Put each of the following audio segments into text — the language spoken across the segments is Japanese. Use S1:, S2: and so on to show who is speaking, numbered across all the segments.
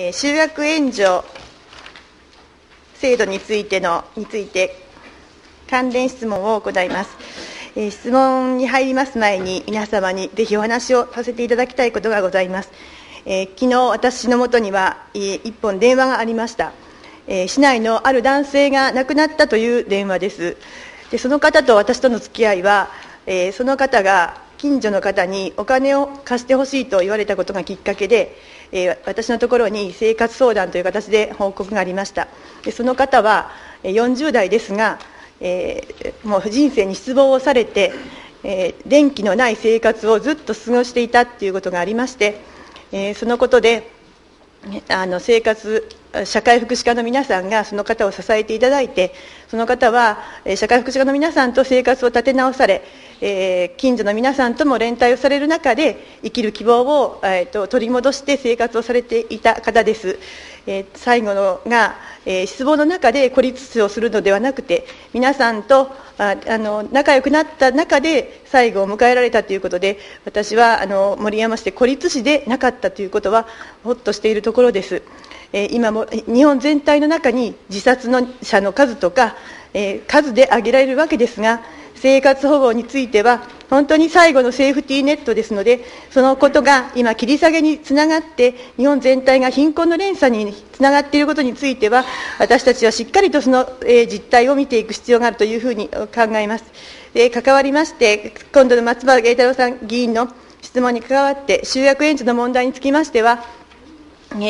S1: えー修学援助制度についてのについて関連質問を行います、え質問に入ります前に皆様にぜひお話をさせていただきたいことがございます、えー昨日私のもとには、えー一本電話がありました、え市内のある男性が亡くなったという電話です。でその方と私との付き合いは、えその方が近所の方にお金を貸してほしいと言われたことがきっかけで、えー私のところに生活相談という形で報告がありました。でその方は40代ですが、えーもう人生に失望をされて、えー電気のない生活をずっと過ごしていたということがありまして、えそのことであの生活社会福祉課の皆さんがその方を支えていただいてその方は社会福祉課の皆さんと生活を立て直され、えー近所の皆さんとも連帯をされる中で生きる希望を、えーと取り戻して生活をされていた方です、えー最後のが、えー失望の中で孤立をするのではなくて皆さんとああの仲良くなった中で最後を迎えられたということで私はあの森山市で孤立死でなかったということはほっとしているところです。今も日本全体の中に自殺の者の数とか、数で挙げられるわけですが生活保護については本当に最後のセーフティーネットですのでそのことが今切り下げにつながって日本全体が貧困の連鎖につながっていることについては私たちはしっかりとその、実態を見ていく必要があるというふうに考えます。で関わりまして今度の松原慶太郎さん議員の質問に関わって集約援助の問題につきましては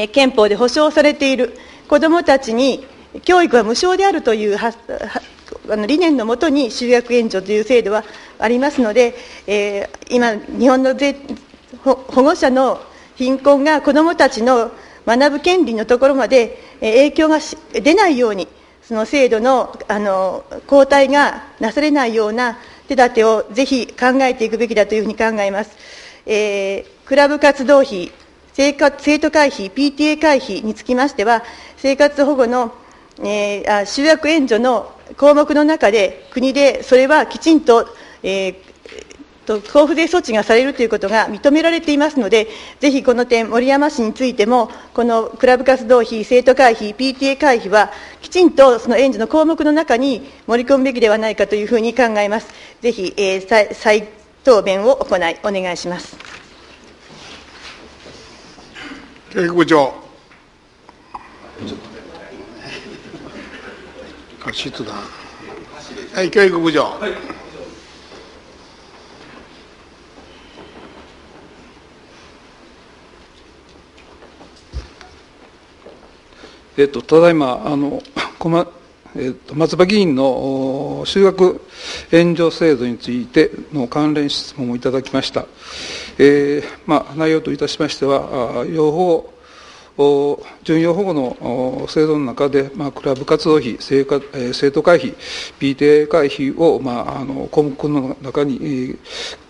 S1: 憲法で保障されている子どもたちに教育は無償であるというあの理念のもとに就学援助という制度はありますので、え今、日本の保護者の貧困が子どもたちの学ぶ権利のところまで影響が出ないように、その制度のあの後退がなされないような手立てをぜひ考えていくべきだというふうに考えます。えークラブ活動費生活生徒会費、PTA 会費につきましては、生活保護の、えーあ集約援助の項目の中で、国でそれはきちんと、えーと交付税措置がされるということが認められていますので、ぜひこの点、森山市についても、このクラブ活動費、生徒会費、PTA 会費は、きちんとその援助の項目の中に盛り込むべきではないかというふうに考えます。ぜひ、えー再答弁を行い、お願いします。
S2: 教育部長。あ筆談。はい、教育部長。
S3: えっと、ただいま、あの、こまえっと、松葉議員のお修学援助制度についての関連質問をいただきました。えーまあ、内容といたしましては、あ養護準養保護の制度の中で、まあ、クラブ活動費、生徒会費、PTA 会費を、まあ、あの項目の中に、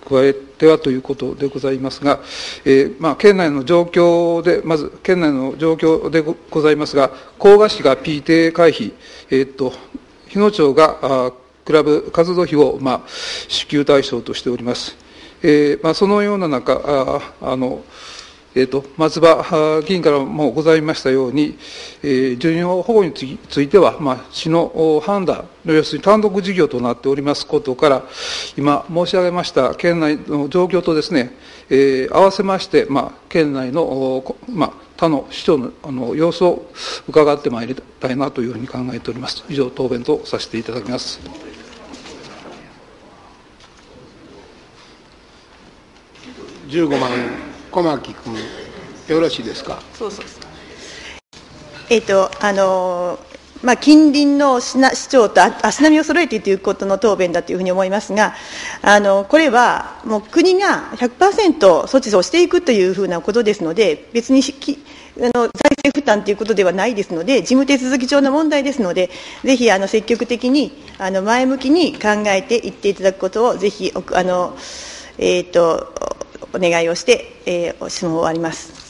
S3: 加えてはということでございますが、えーまあ、県内の状況で、まず県内の状況でございますが、甲賀市が PTA 会費、えーっと日野町がクラブ活動費を、まあ、支給対象としております。えーまあ、そのような中、ああのえー、と松葉議員からもございましたように、えー、準用保護については、まあ、市の判断、要するに単独事業となっておりますことから、今申し上げました県内の状況とですね、えー合わせまして、まあ、県内の、まあ、他の市長のあの様子を伺ってまいりたいなというふうに考えております。以上、答弁とさせていただきます。
S2: 15番、小牧君、よろしいですか？
S1: そうそうそう。えっ、と、あのまあ、近隣の市な市長と足並みを揃えてということの答弁だというふうに思いますが、あのこれはもう国が100%措置をしていくというふうなことですので、別にきあの財政負担ということではないですので、事務手続き上の問題ですので、ぜひあの積極的にあの前向きに考えていっていただくことを、ぜひおあの、えー、とお願いをして、えー質問を終わります。